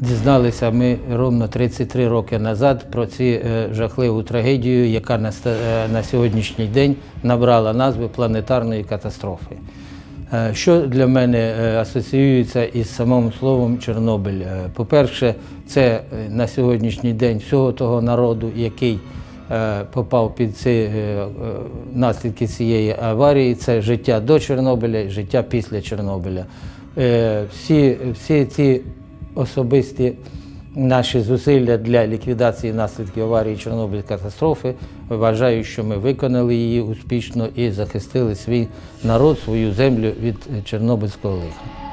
Дізналися ми ровно 33 роки назад про цю е, жахливу трагедію, яка е, на сьогоднішній день набрала назви планетарної катастрофи. Е, Що для мене асоціюється із самим словом Чорнобиль? По-перше, це на сьогоднішній день всього того народу, який попав під ці наслідки цієї аварії, це життя до Чорнобиля і життя після Чорнобиля. Всі, всі ці особисті наші зусилля для ліквідації наслідків аварії Чорнобиль катастрофи. Вважаю, що ми виконали її успішно і захистили свій народ, свою землю від Чорнобильського лиха.